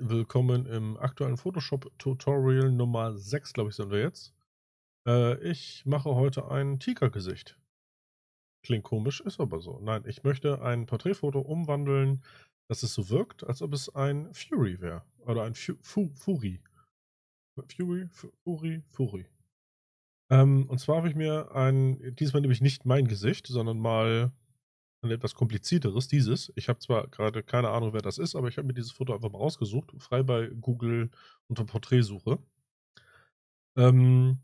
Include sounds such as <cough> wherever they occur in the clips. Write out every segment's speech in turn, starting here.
willkommen im aktuellen Photoshop-Tutorial Nummer 6, glaube ich, sind wir jetzt. Äh, ich mache heute ein Tigergesicht. Klingt komisch, ist aber so. Nein, ich möchte ein Porträtfoto umwandeln, dass es so wirkt, als ob es ein Fury wäre. Oder ein Fu Fu Fury. Fury, Fury, Fury. Ähm, und zwar habe ich mir ein, diesmal nämlich nicht mein Gesicht, sondern mal ein etwas komplizierteres, dieses. Ich habe zwar gerade keine Ahnung, wer das ist, aber ich habe mir dieses Foto einfach mal rausgesucht, frei bei Google unter Porträtsuche. Ähm,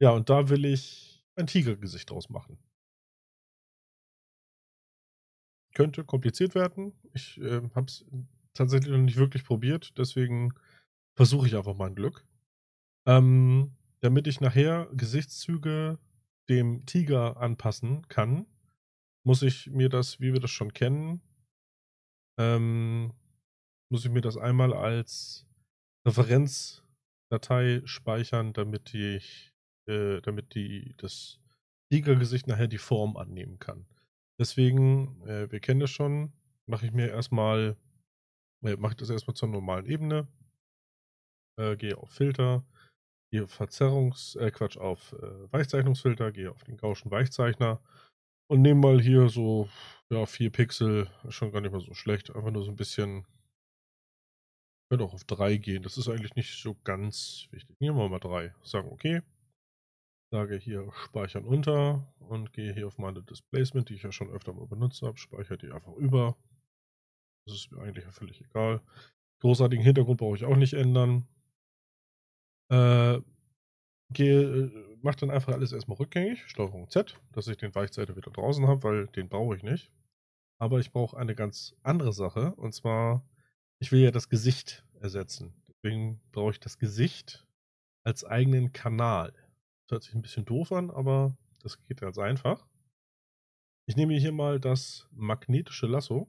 ja, und da will ich ein Tigergesicht draus machen. Könnte kompliziert werden. Ich äh, habe es tatsächlich noch nicht wirklich probiert, deswegen versuche ich einfach mein Glück. Ähm, damit ich nachher Gesichtszüge dem Tiger anpassen kann, muss ich mir das, wie wir das schon kennen, ähm, muss ich mir das einmal als Referenzdatei speichern, damit ich, äh, damit die, das Tigergesicht nachher die Form annehmen kann. Deswegen, äh, wir kennen das schon, mache ich mir erstmal, äh, mache ich das erstmal zur normalen Ebene, äh, gehe auf Filter, gehe auf Verzerrungs, äh, Quatsch, auf äh, Weichzeichnungsfilter, gehe auf den Gaußschen Weichzeichner und nehmen mal hier so, ja, 4 Pixel, schon gar nicht mal so schlecht. Einfach nur so ein bisschen. Könnte auch auf 3 gehen. Das ist eigentlich nicht so ganz wichtig. Nehmen wir mal 3. Sagen okay. Sage hier Speichern unter und gehe hier auf meine Displacement, die ich ja schon öfter mal benutzt habe. Speichere die einfach über. Das ist mir eigentlich völlig egal. Großartigen Hintergrund brauche ich auch nicht ändern. Äh, gehe, äh, mache dann einfach alles erstmal rückgängig, Steuerung Z, dass ich den Weichseiter wieder draußen habe, weil den brauche ich nicht. Aber ich brauche eine ganz andere Sache, und zwar, ich will ja das Gesicht ersetzen. Deswegen brauche ich das Gesicht als eigenen Kanal. Das hört sich ein bisschen doof an, aber das geht ganz einfach. Ich nehme hier mal das magnetische Lasso,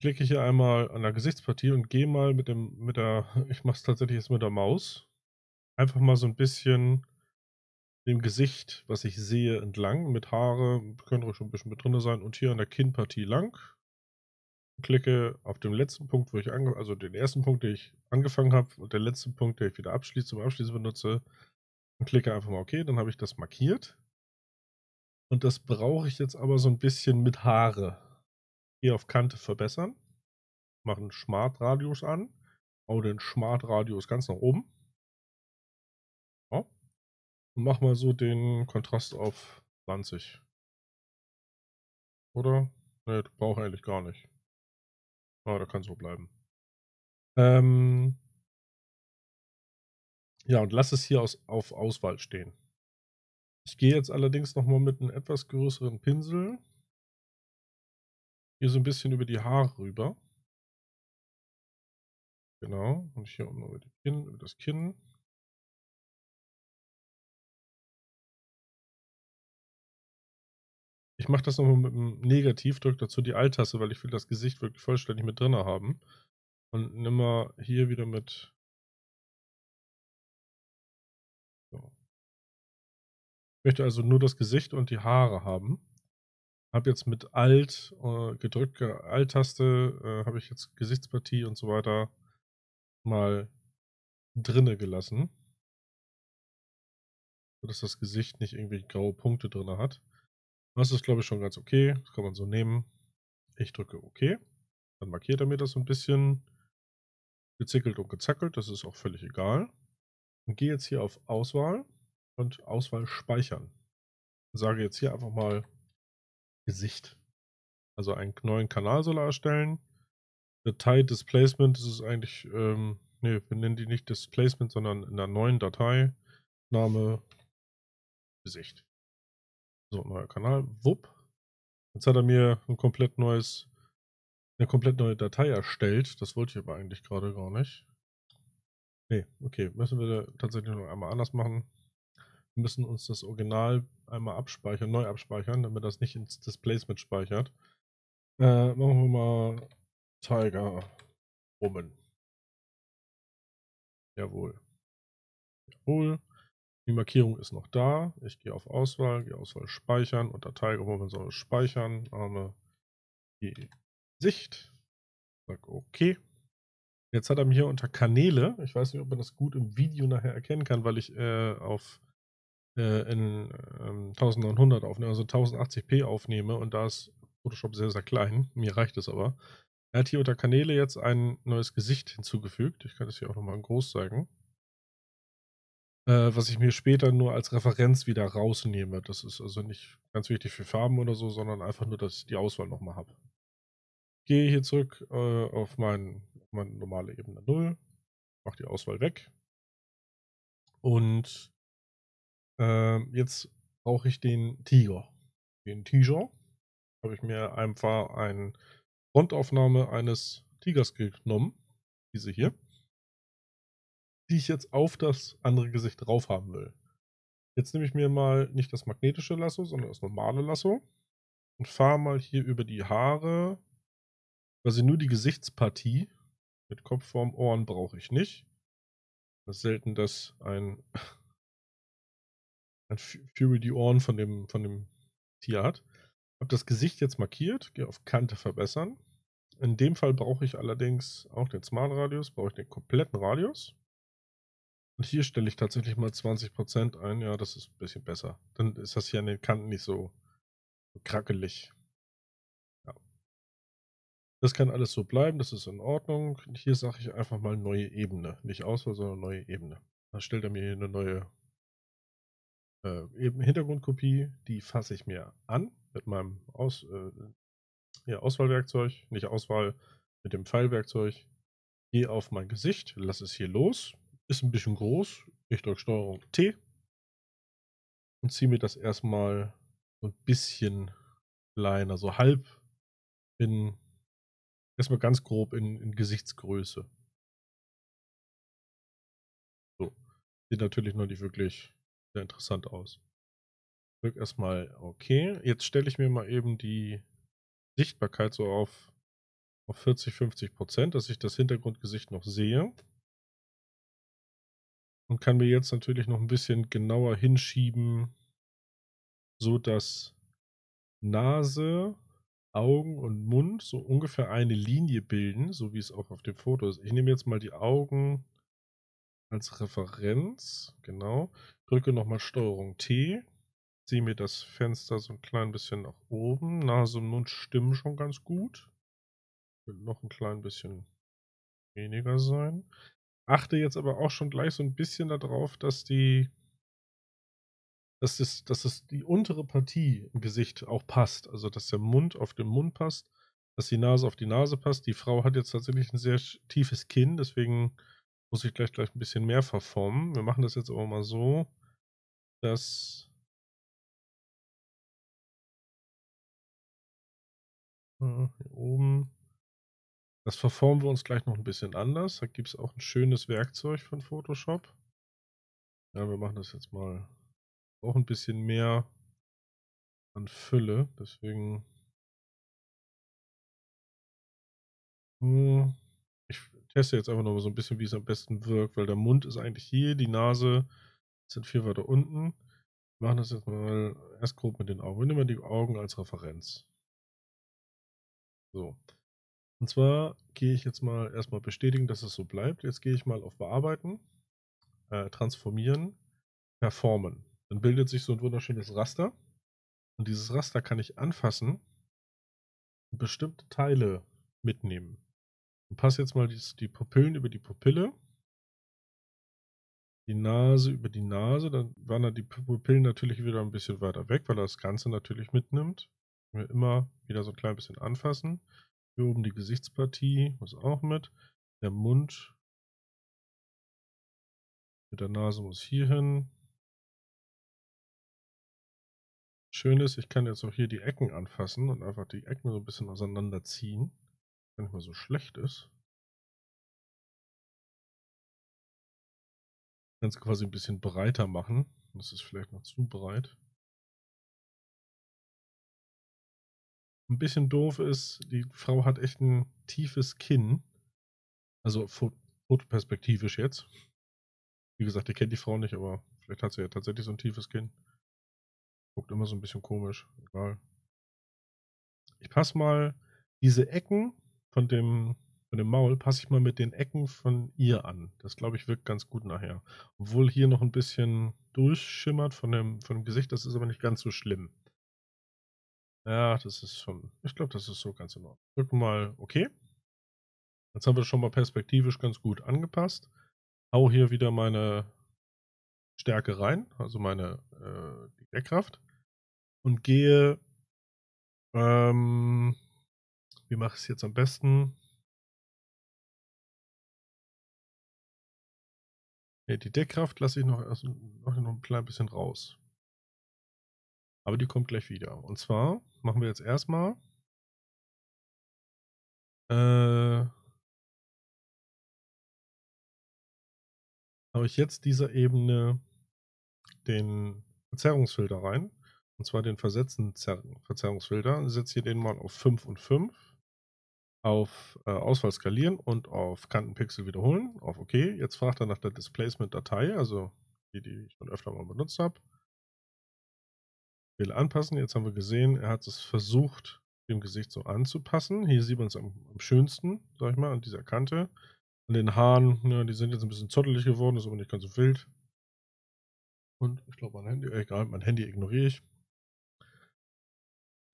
klicke hier einmal an der Gesichtspartie und gehe mal mit dem, mit der, <laughs> ich mache es tatsächlich jetzt mit der Maus, einfach mal so ein bisschen dem Gesicht, was ich sehe, entlang mit Haare, könnte auch schon ein bisschen mit drin sein und hier an der Kinnpartie lang. Klicke auf den letzten Punkt, wo ich ange also den ersten Punkt, den ich angefangen habe und der letzte Punkt, den ich wieder abschließe, zum Abschließen benutze und klicke einfach mal OK, dann habe ich das markiert. Und das brauche ich jetzt aber so ein bisschen mit Haare. Hier auf Kante verbessern. Mache einen Smart Radius an. Hau den Smart Radius ganz nach oben. Mach mal so den Kontrast auf 20. Oder? Ne, brauche eigentlich gar nicht. Ah, da kann so bleiben. Ähm ja, und lass es hier aus, auf Auswahl stehen. Ich gehe jetzt allerdings nochmal mit einem etwas größeren Pinsel hier so ein bisschen über die Haare rüber. Genau. Und hier unten über, Kinn, über das Kinn. Ich mache das nochmal mit dem Negativ, drücke dazu die Alt-Taste, weil ich will das Gesicht wirklich vollständig mit drin haben. Und nimm mal hier wieder mit. So. Ich möchte also nur das Gesicht und die Haare haben. Habe jetzt mit Alt äh, gedrückt, Alt-Taste, äh, habe ich jetzt Gesichtspartie und so weiter mal drinne gelassen. Sodass das Gesicht nicht irgendwie graue Punkte drin hat. Das ist, glaube ich, schon ganz okay. Das kann man so nehmen. Ich drücke OK. Dann markiert er mir das so ein bisschen gezickelt und gezackelt. Das ist auch völlig egal. Und gehe jetzt hier auf Auswahl und Auswahl speichern. Und sage jetzt hier einfach mal Gesicht. Also einen neuen Kanal soll er erstellen. Datei Displacement, das ist eigentlich, ähm, ne, wir nennen die nicht Displacement, sondern in der neuen Datei Name Gesicht. So, neuer Kanal. Wupp. Jetzt hat er mir ein komplett neues, eine komplett neue Datei erstellt. Das wollte ich aber eigentlich gerade gar nicht. Nee, okay. Müssen wir tatsächlich noch einmal anders machen. Wir müssen uns das Original einmal abspeichern, neu abspeichern, damit das nicht ins Displacement speichert. Äh, machen wir mal Tiger Woman. Jawohl. Jawohl. Die Markierung ist noch da. Ich gehe auf Auswahl, gehe Auswahl speichern und Datei, wo soll speichern. Name, die Sicht. Sag OK. Jetzt hat er mir hier unter Kanäle, ich weiß nicht, ob man das gut im Video nachher erkennen kann, weil ich äh, auf äh, in ähm, 1900 aufnehme, also 1080p aufnehme und da ist Photoshop sehr, sehr klein. Mir reicht es aber. Er hat hier unter Kanäle jetzt ein neues Gesicht hinzugefügt. Ich kann das hier auch nochmal groß zeigen. Äh, was ich mir später nur als Referenz wieder rausnehme. Das ist also nicht ganz wichtig für Farben oder so, sondern einfach nur, dass ich die Auswahl nochmal habe. Gehe hier zurück äh, auf, mein, meine normale Ebene 0, mache die Auswahl weg und äh, jetzt brauche ich den Tiger. Den Tiger habe ich mir einfach eine Frontaufnahme eines Tigers genommen. Diese hier. Die ich jetzt auf das andere Gesicht drauf haben will. Jetzt nehme ich mir mal nicht das magnetische Lasso, sondern das normale Lasso und fahre mal hier über die Haare. Quasi nur die Gesichtspartie. Mit Kopfform, Ohren brauche ich nicht. Das ist selten, dass ein <laughs> dann Fury die Ohren von dem, von dem Tier hat. Habe das Gesicht jetzt markiert, gehe auf Kante verbessern. In dem Fall brauche ich allerdings auch den Smart Radius, brauche ich den kompletten Radius. Und hier stelle ich tatsächlich mal 20% ein. Ja, das ist ein bisschen besser. Dann ist das hier an den Kanten nicht so, so krackelig. Ja. Das kann alles so bleiben, das ist in Ordnung. Und hier sage ich einfach mal neue Ebene. Nicht Auswahl, sondern neue Ebene. Dann stellt er mir hier eine neue äh, eben Hintergrundkopie, die fasse ich mir an mit meinem Aus, äh, ja, Auswahlwerkzeug, nicht Auswahl, mit dem Pfeilwerkzeug. Gehe auf mein Gesicht, lasse es hier los. Ist ein bisschen groß. Ich drücke Steuerung T und ziehe mir das erstmal so ein bisschen kleiner, so halb in, erstmal ganz grob in, in Gesichtsgröße. So. Sieht natürlich noch nicht wirklich sehr interessant aus. Drück erstmal okay. Jetzt stelle ich mir mal eben die Sichtbarkeit so auf, auf 40, 50 Prozent, dass ich das Hintergrundgesicht noch sehe. Und kann mir jetzt natürlich noch ein bisschen genauer hinschieben, so dass Nase, Augen und Mund so ungefähr eine Linie bilden, so wie es auch auf dem Foto ist. Ich nehme jetzt mal die Augen als Referenz, genau. Drücke nochmal Steuerung T. Ziehe mir das Fenster so ein klein bisschen nach oben. Nase und Mund stimmen schon ganz gut. Wird noch ein klein bisschen weniger sein. Achte jetzt aber auch schon gleich so ein bisschen darauf, dass die dass es, dass es die untere Partie im Gesicht auch passt. Also dass der Mund auf den Mund passt, dass die Nase auf die Nase passt. Die Frau hat jetzt tatsächlich ein sehr tiefes Kinn, deswegen muss ich gleich gleich ein bisschen mehr verformen. Wir machen das jetzt aber mal so, dass hier oben das verformen wir uns gleich noch ein bisschen anders. Da gibt es auch ein schönes Werkzeug von Photoshop. Ja, wir machen das jetzt mal auch ein bisschen mehr an Fülle. Deswegen hm, ich teste jetzt einfach noch mal so ein bisschen, wie es am besten wirkt, weil der Mund ist eigentlich hier, die Nase sind viel weiter unten. Wir machen das jetzt mal erst grob mit den Augen. Wir nehmen die Augen als Referenz. So. Und zwar gehe ich jetzt mal erstmal bestätigen, dass es so bleibt. Jetzt gehe ich mal auf Bearbeiten, äh, Transformieren, Performen. Dann bildet sich so ein wunderschönes Raster. Und dieses Raster kann ich anfassen und bestimmte Teile mitnehmen. Und passe jetzt mal die, Pupillen über die Pupille. Die Nase über die Nase. Dann wandern die Pupillen natürlich wieder ein bisschen weiter weg, weil er das Ganze natürlich mitnimmt. Wir immer wieder so ein klein bisschen anfassen. Hier oben die Gesichtspartie, muss auch mit. Der Mund mit der Nase muss hier hin. Schön ist, ich kann jetzt auch hier die Ecken anfassen und einfach die Ecken so ein bisschen auseinanderziehen gar nicht mal so schlecht ist. Kann es quasi ein bisschen breiter machen. Das ist vielleicht noch zu breit. Ein bisschen doof ist, die Frau hat echt ein tiefes Kinn. Also fotoperspektivisch jetzt. Wie gesagt, ihr kennt die Frau nicht, aber vielleicht hat sie ja tatsächlich so ein tiefes Kinn. Guckt immer so ein bisschen komisch. Egal. Ich passe mal diese Ecken von dem von dem Maul passe ich mal mit den Ecken von ihr an. Das glaube ich wirkt ganz gut nachher. Obwohl hier noch ein bisschen durchschimmert von dem, von dem Gesicht, das ist aber nicht ganz so schlimm. Ja, das ist schon, ich glaube, das ist so ganz in Ordnung. Drücken mal okay. Jetzt haben wir schon mal perspektivisch ganz gut angepasst. Hau hier wieder meine Stärke rein, also meine äh, Deckkraft. Und gehe, ähm, wie mache ich es jetzt am besten? Ne, die Deckkraft lasse ich noch, erst, noch ein klein bisschen raus. Aber die kommt gleich wieder. Und zwar machen wir jetzt erstmal äh, habe ich jetzt dieser Ebene den Verzerrungsfilter rein. Und zwar den versetzten Verzerrungsfilter. Setze hier den mal auf 5 und 5. Auf äh, Auswahl skalieren und auf Kantenpixel wiederholen. Auf OK. Jetzt fragt er nach der Displacement-Datei, also die, die ich schon öfter mal benutzt habe. Will anpassen. Jetzt haben wir gesehen, er hat es versucht, dem Gesicht so anzupassen. Hier sieht man es am, am schönsten, sag ich mal, an dieser Kante. An den Haaren, ja, die sind jetzt ein bisschen zottelig geworden, ist aber nicht ganz so wild. Und ich glaube, mein Handy, äh, egal, mein Handy ignoriere ich.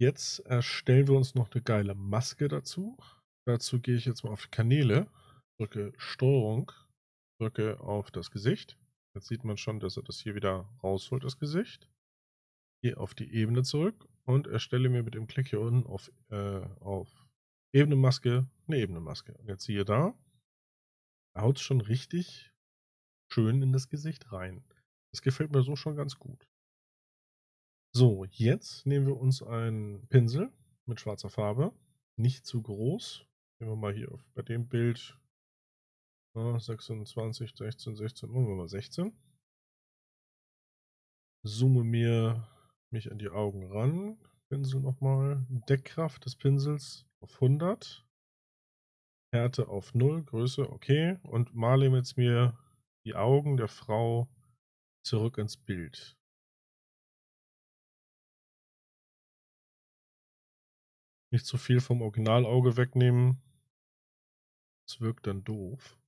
Jetzt erstellen wir uns noch eine geile Maske dazu. Dazu gehe ich jetzt mal auf die Kanäle, drücke Steuerung, drücke auf das Gesicht. Jetzt sieht man schon, dass er das hier wieder rausholt, das Gesicht. Gehe auf die Ebene zurück und erstelle mir mit dem Klick hier unten auf, äh, auf Ebenenmaske eine Ebenenmaske. Und jetzt siehe da, haut es schon richtig schön in das Gesicht rein. Das gefällt mir so schon ganz gut. So, jetzt nehmen wir uns einen Pinsel mit schwarzer Farbe. Nicht zu groß. Nehmen wir mal hier auf, bei dem Bild äh, 26, 16, 16, machen wir mal 16. Zoome mir mich an die Augen ran. Pinsel nochmal. Deckkraft des Pinsels auf 100. Härte auf 0, Größe okay. Und male jetzt mir die Augen der Frau zurück ins Bild. Nicht zu viel vom Originalauge wegnehmen. Das wirkt dann doof.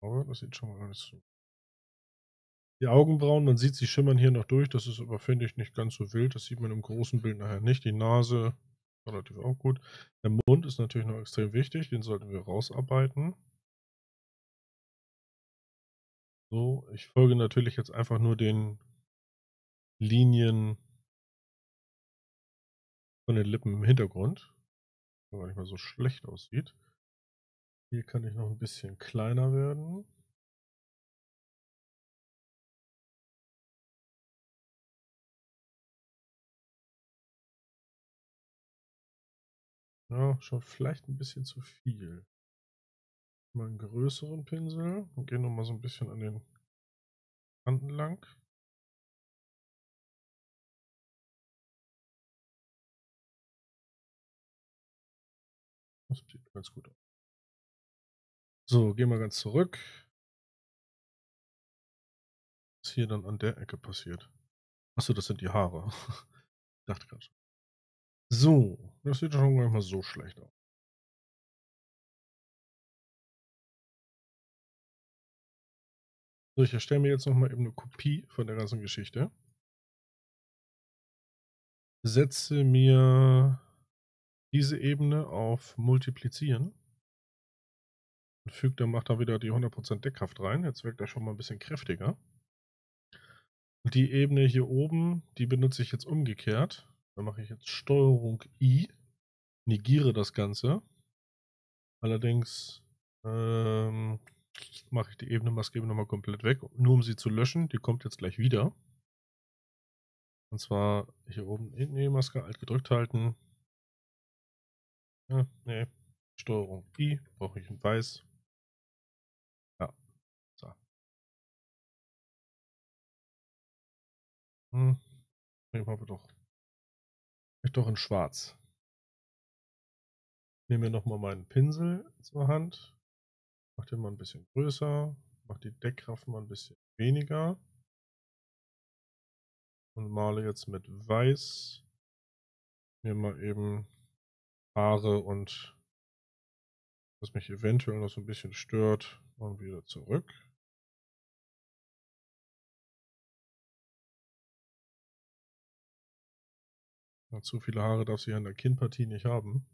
Aber das sieht schon mal alles so. Die Augenbrauen, man sieht, sie schimmern hier noch durch. Das ist aber, finde ich, nicht ganz so wild. Das sieht man im großen Bild nachher nicht. Die Nase relativ auch gut. Der Mund ist natürlich noch extrem wichtig. Den sollten wir rausarbeiten. So, ich folge natürlich jetzt einfach nur den Linien von den Lippen im Hintergrund. Was gar nicht mal so schlecht aussieht. Hier kann ich noch ein bisschen kleiner werden. Ja, schon vielleicht ein bisschen zu viel mal einen größeren Pinsel und gehe nochmal so ein bisschen an den Kanten lang. Das sieht ganz gut aus. So, gehen wir ganz zurück. Was hier dann an der Ecke passiert. Achso, das sind die Haare. <laughs> ich dachte gerade schon. So, das sieht schon gar nicht mal so schlecht aus. So, ich erstelle mir jetzt nochmal eben eine Kopie von der ganzen Geschichte. Setze mir diese Ebene auf Multiplizieren. Und füge dann, macht da wieder die 100% Deckkraft rein. Jetzt wirkt er schon mal ein bisschen kräftiger. Die Ebene hier oben, die benutze ich jetzt umgekehrt. Da mache ich jetzt Steuerung I, negiere das Ganze. Allerdings ähm, mache ich die Ebene Maske eben nochmal komplett weg, nur um sie zu löschen. Die kommt jetzt gleich wieder. Und zwar hier oben in die Maske alt gedrückt halten. Ja, nee. Steuerung I, brauche ich in weiß. Ja. So. Hm. Nehmen wir doch. Doch in schwarz. Nehme mir nochmal meinen Pinsel zur Hand. Mach den mal ein bisschen größer. Mach die Deckkraft mal ein bisschen weniger. Und male jetzt mit Weiß mir mal eben Haare und was mich eventuell noch so ein bisschen stört, und wieder zurück. Zu viele Haare darf sie an der Kinnpartie nicht haben.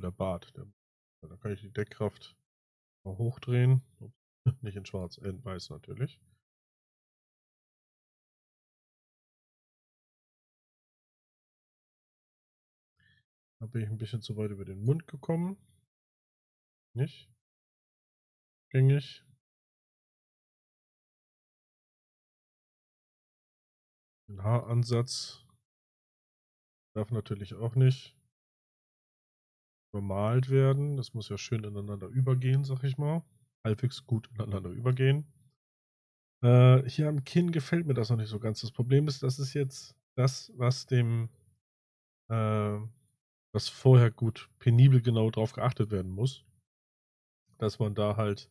Der Bart. Der, da kann ich die Deckkraft mal hochdrehen. <laughs> Nicht in schwarz, in weiß natürlich. Da bin ich ein bisschen zu weit über den Mund gekommen. Nicht? Gängig. Ein Haaransatz darf natürlich auch nicht bemalt werden. Das muss ja schön ineinander übergehen, sag ich mal. Halbwegs gut ineinander übergehen. Äh, hier am Kinn gefällt mir das noch nicht so ganz. Das Problem ist, das ist jetzt das, was dem, äh, was vorher gut penibel genau drauf geachtet werden muss. Dass man da halt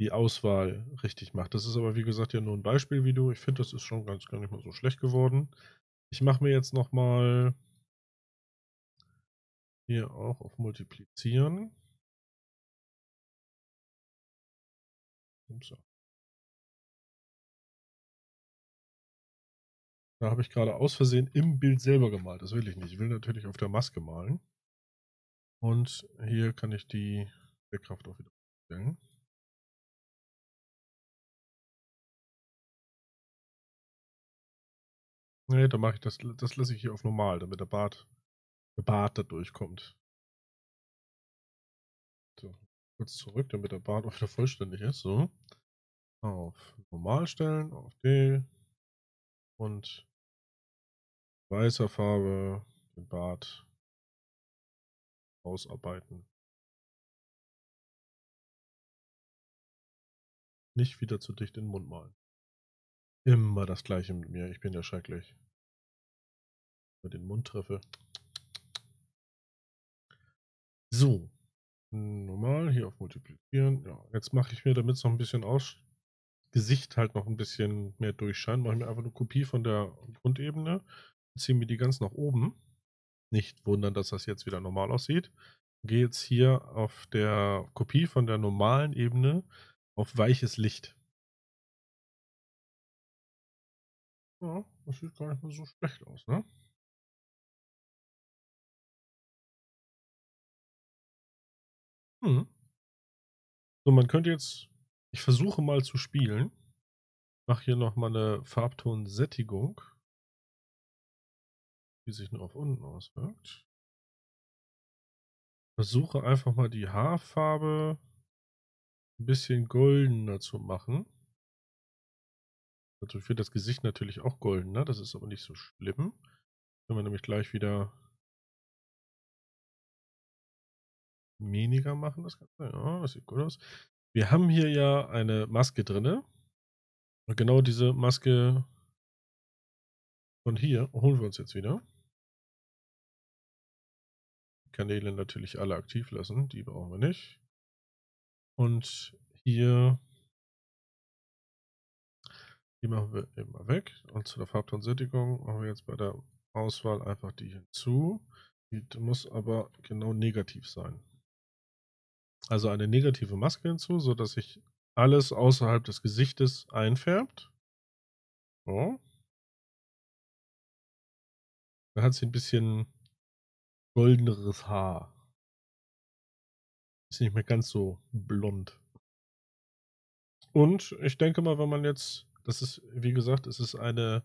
die Auswahl richtig macht. Das ist aber wie gesagt ja nur ein Beispielvideo. Ich finde, das ist schon ganz gar nicht mal so schlecht geworden. Ich mache mir jetzt nochmal hier auch auf Multiplizieren. Da habe ich gerade aus Versehen im Bild selber gemalt. Das will ich nicht. Ich will natürlich auf der Maske malen. Und hier kann ich die Deckkraft auch wieder stellen. Ne, da mache ich das, das lasse ich hier auf normal, damit der Bart, der Bart da durchkommt. So, kurz zurück, damit der Bart auch wieder vollständig ist. So. Auf normal stellen, auf D. Und weißer Farbe den Bart ausarbeiten. Nicht wieder zu dicht in den Mund malen. Immer das gleiche mit mir. Ich bin ja schrecklich. Wenn den Mund treffe. So. Normal, hier auf Multiplizieren. Ja, jetzt mache ich mir, damit es noch ein bisschen aus Gesicht halt noch ein bisschen mehr durchscheint, mache ich mir einfach eine Kopie von der Grundebene, ziehe mir die ganz nach oben. Nicht wundern, dass das jetzt wieder normal aussieht. Gehe jetzt hier auf der Kopie von der normalen Ebene auf weiches Licht. Ja, das sieht gar nicht mal so schlecht aus, ne? Hm. So, man könnte jetzt, ich versuche mal zu spielen. Mache hier nochmal eine Farbtonsättigung, die sich nur auf unten auswirkt. Versuche einfach mal die Haarfarbe ein bisschen goldener zu machen. Dadurch wird das Gesicht natürlich auch goldener, das ist aber nicht so schlimm. Können wir nämlich gleich wieder weniger machen, das Ganze. Ja, das sieht gut aus. Wir haben hier ja eine Maske drin. Und genau diese Maske von hier holen wir uns jetzt wieder. Kanäle natürlich alle aktiv lassen, die brauchen wir nicht. Und hier die machen wir immer weg. Und zu der Farbtonsättigung machen wir jetzt bei der Auswahl einfach die hinzu. Die muss aber genau negativ sein. Also eine negative Maske hinzu, sodass sich alles außerhalb des Gesichtes einfärbt. So. Dann hat sie ein bisschen goldeneres Haar. Ist nicht mehr ganz so blond. Und ich denke mal, wenn man jetzt, das ist, wie gesagt, es ist eine,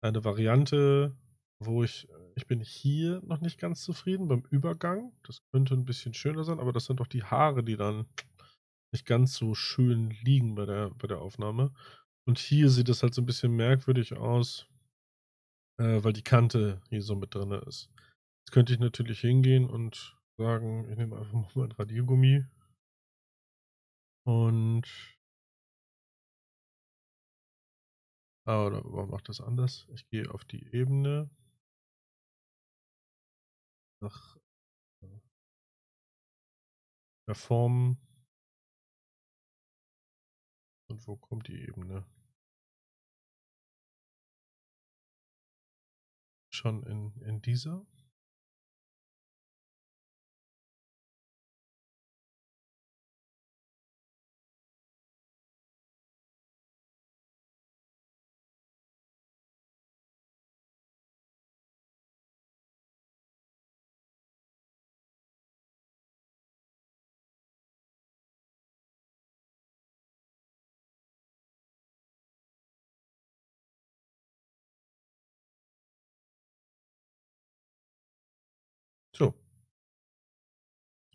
eine Variante, wo ich, ich bin hier noch nicht ganz zufrieden beim Übergang. Das könnte ein bisschen schöner sein, aber das sind doch die Haare, die dann nicht ganz so schön liegen bei der, bei der Aufnahme. Und hier sieht es halt so ein bisschen merkwürdig aus, äh, weil die Kante hier so mit drin ist. Jetzt könnte ich natürlich hingehen und sagen, ich nehme einfach mal mein Radiergummi und ah, oder man macht das anders. Ich gehe auf die Ebene nach Performen Und wo kommt die Ebene? Schon in, in dieser?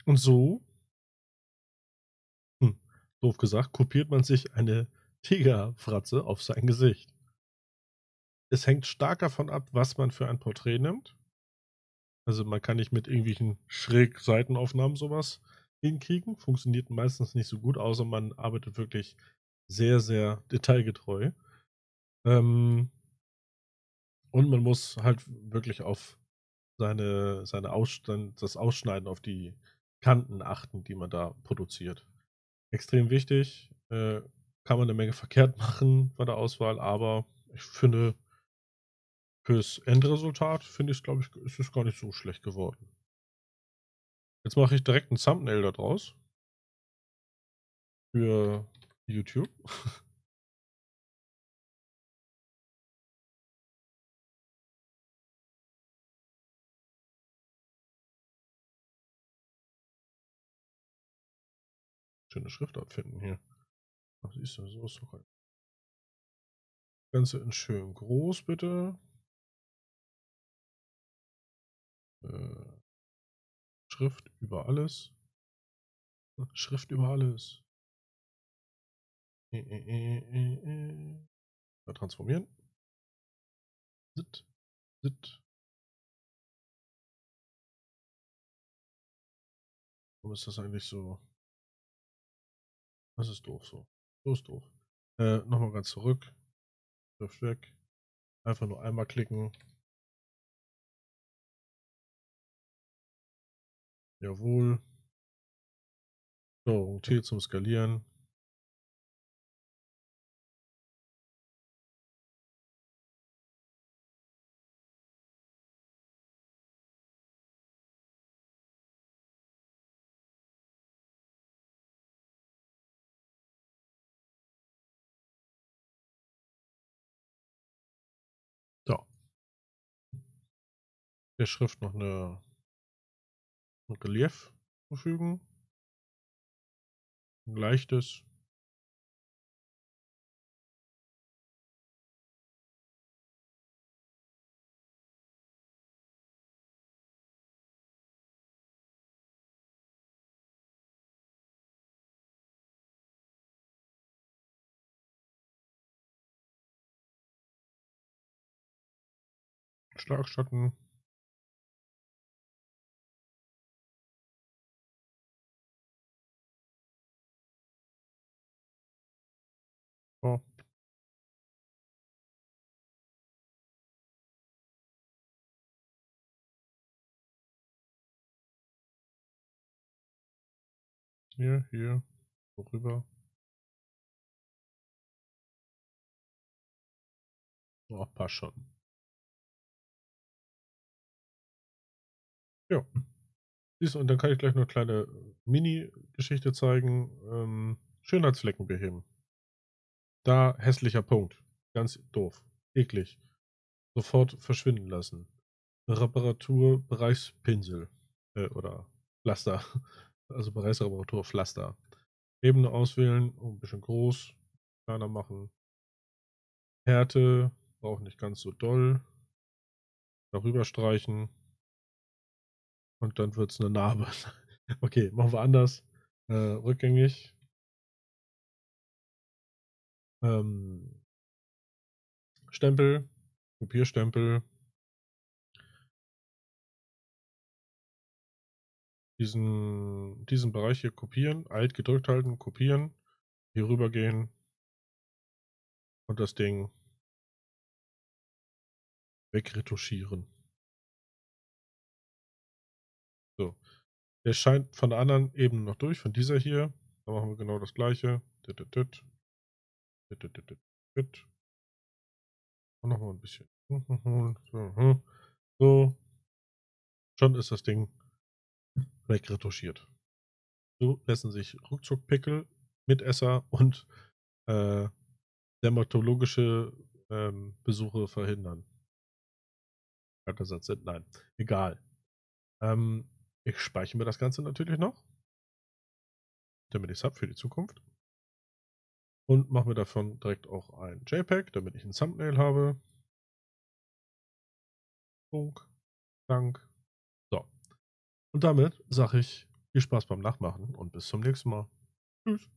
Und so, hm, doof gesagt, kopiert man sich eine Tigerfratze auf sein Gesicht. Es hängt stark davon ab, was man für ein Porträt nimmt. Also man kann nicht mit irgendwelchen Schräg-Seitenaufnahmen sowas hinkriegen. Funktioniert meistens nicht so gut, außer man arbeitet wirklich sehr, sehr detailgetreu. Ähm, und man muss halt wirklich auf seine, seine Ausstand, das Ausschneiden auf die Kanten achten, die man da produziert. Extrem wichtig. Äh, kann man eine Menge verkehrt machen bei der Auswahl, aber ich finde, fürs Endresultat finde ich glaube ich, ist es gar nicht so schlecht geworden. Jetzt mache ich direkt ein Thumbnail daraus. Für YouTube. <laughs> Schöne Schriftart finden hier. Ach, siehst du, so ist doch ein. Ganze in schön groß, bitte. Äh, Schrift über alles. Schrift über alles. Äh, äh, äh, transformieren. Sit. Sit. Warum ist das eigentlich so? Das ist doof so. So ist doof. Äh, nochmal ganz zurück. Schrift weg. Einfach nur einmal klicken. Jawohl. Steuerung T zum Skalieren. Der Schrift noch eine ein Relief zufügen. Ein leichtes. Schlagschatten. Oh. Hier, hier, rüber. Oh, passt schon. Ja. Siehst du, und dann kann ich gleich noch eine kleine Mini-Geschichte zeigen. Ähm, Schönheitsflecken beheben. Da hässlicher Punkt. Ganz doof. Eklig. Sofort verschwinden lassen. Reparatur Bereichspinsel. Äh, oder Pflaster. <laughs> Also Bereichsreparatur Pflaster. Ebene auswählen. Ein bisschen groß. Kleiner machen. Härte. Braucht nicht ganz so doll. Darüber streichen. Und dann wird es eine Narbe. <laughs> okay, machen wir anders. Äh, rückgängig. Ähm, Stempel, Kopierstempel. Diesen, diesen Bereich hier kopieren, alt gedrückt halten, kopieren, hier rüber gehen und das Ding wegretuschieren. So. Der scheint von der anderen Ebene noch durch, von dieser hier. Da machen wir genau das gleiche. Und noch mal ein bisschen. So. Schon ist das Ding wegretuschiert. So lassen sich ruckzuck Pickel, Mitesser und äh, dermatologische ähm, Besuche verhindern. Hat der Satz sind? Nein. Egal. Ähm, ich speichere mir das Ganze natürlich noch, damit ich es habe für die Zukunft. Und mache mir davon direkt auch ein JPEG, damit ich ein Thumbnail habe. Punkt. Dank. So. Und damit sage ich viel Spaß beim Nachmachen und bis zum nächsten Mal. Tschüss.